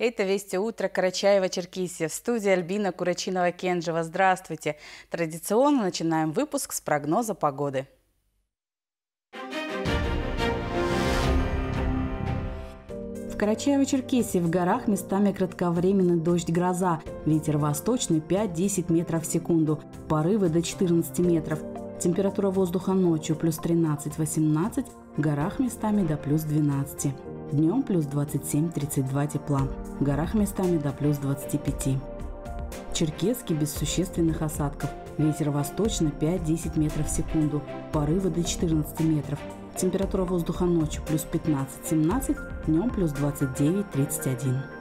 Это «Вести утро» Карачаева-Черкесия. В студии Альбина Курачинова-Кенжева. Здравствуйте. Традиционно начинаем выпуск с прогноза погоды. В Карачаево-Черкесии в горах местами кратковременный дождь-гроза. Ветер восточный 5-10 метров в секунду. Порывы до 14 метров. Температура воздуха ночью плюс 13-18, в горах местами до плюс 12. Днем плюс 27-32 тепла, в горах местами до плюс 25. Черкесский без существенных осадков. Ветер восточный 5-10 метров в секунду, порывы до 14 метров. Температура воздуха ночью плюс 15-17, днем плюс 29-31.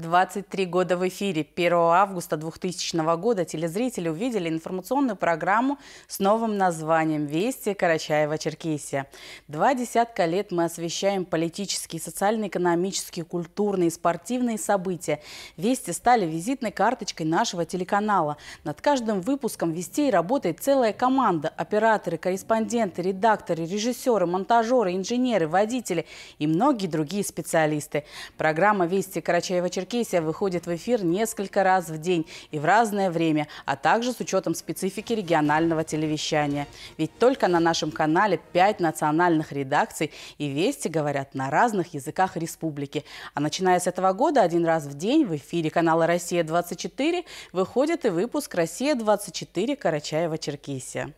23 года в эфире. 1 августа 2000 года телезрители увидели информационную программу с новым названием «Вести Карачаева-Черкесия». Два десятка лет мы освещаем политические, социально-экономические, культурные, спортивные события. «Вести» стали визитной карточкой нашего телеканала. Над каждым выпуском «Вестей» работает целая команда. Операторы, корреспонденты, редакторы, режиссеры, монтажеры, инженеры, водители и многие другие специалисты. Программа «Вести Карачаева-Черкесия» Черкесия выходит в эфир несколько раз в день и в разное время, а также с учетом специфики регионального телевещания. Ведь только на нашем канале пять национальных редакций и вести говорят на разных языках республики. А начиная с этого года один раз в день в эфире канала «Россия-24» выходит и выпуск «Россия-24. Карачаева-Черкесия».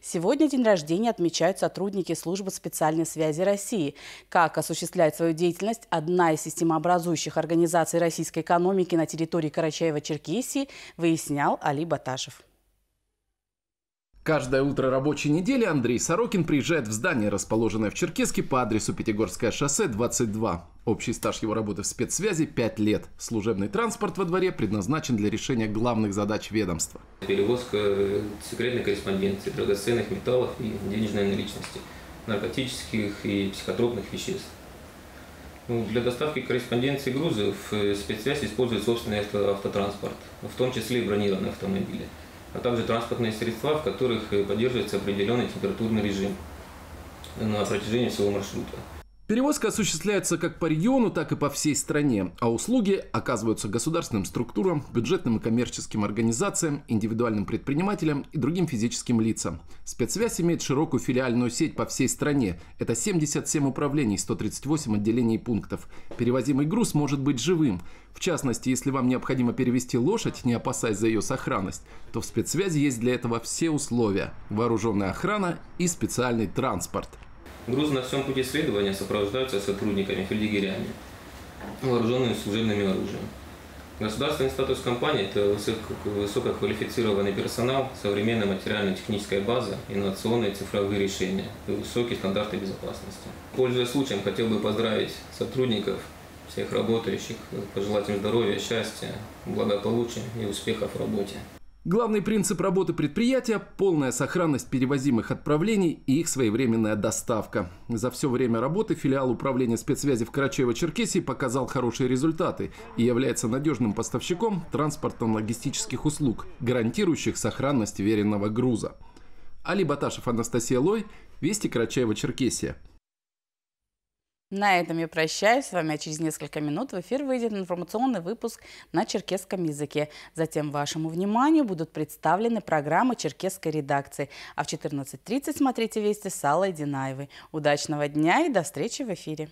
Сегодня день рождения отмечают сотрудники Службы специальной связи России. Как осуществляет свою деятельность одна из системообразующих организаций российской экономики на территории Карачаева-Черкесии, выяснял Али Баташев. Каждое утро рабочей недели Андрей Сорокин приезжает в здание, расположенное в Черкеске по адресу Пятигорское шоссе 22. Общий стаж его работы в спецсвязи 5 лет. Служебный транспорт во дворе предназначен для решения главных задач ведомства. Перевозка секретной корреспонденции, драгоценных металлов и денежной наличности, наркотических и психотропных веществ. Ну, для доставки корреспонденции грузов э, спецсвязь использует собственный автотранспорт, в том числе и бронированные автомобили а также транспортные средства, в которых э, поддерживается определенный температурный режим на протяжении всего маршрута. Перевозка осуществляется как по региону, так и по всей стране, а услуги оказываются государственным структурам, бюджетным и коммерческим организациям, индивидуальным предпринимателям и другим физическим лицам. Спецсвязь имеет широкую филиальную сеть по всей стране. Это 77 управлений, 138 отделений и пунктов. Перевозимый груз может быть живым. В частности, если вам необходимо перевести лошадь, не опасаясь за ее сохранность, то в спецсвязи есть для этого все условия – вооруженная охрана и специальный транспорт – Грузы на всем пути следования сопровождаются сотрудниками, фельдъегерями, вооруженными служебными оружием. Государственный статус компании – это высококвалифицированный персонал, современная материально-техническая база, инновационные цифровые решения и высокие стандарты безопасности. Пользуясь случаем, хотел бы поздравить сотрудников, всех работающих, пожелать им здоровья, счастья, благополучия и успехов в работе. Главный принцип работы предприятия – полная сохранность перевозимых отправлений и их своевременная доставка. За все время работы филиал управления спецсвязи в Карачаево-Черкесии показал хорошие результаты и является надежным поставщиком транспортно-логистических услуг, гарантирующих сохранность веренного груза. Али Баташев, Анастасия Лой, Вести Карачаева-Черкесия. На этом я прощаюсь с вами, а через несколько минут в эфир выйдет информационный выпуск на черкесском языке. Затем вашему вниманию будут представлены программы черкесской редакции. А в 14.30 смотрите «Вести» с Аллой Динаевой. Удачного дня и до встречи в эфире.